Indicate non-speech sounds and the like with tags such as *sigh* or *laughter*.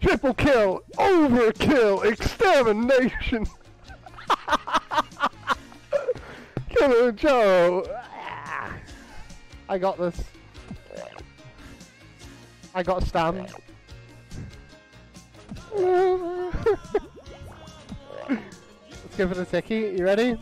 Triple kill, overkill, extermination. Joe. Ah. I got this. I got a Stan. *laughs* Let's go for the techie. You ready?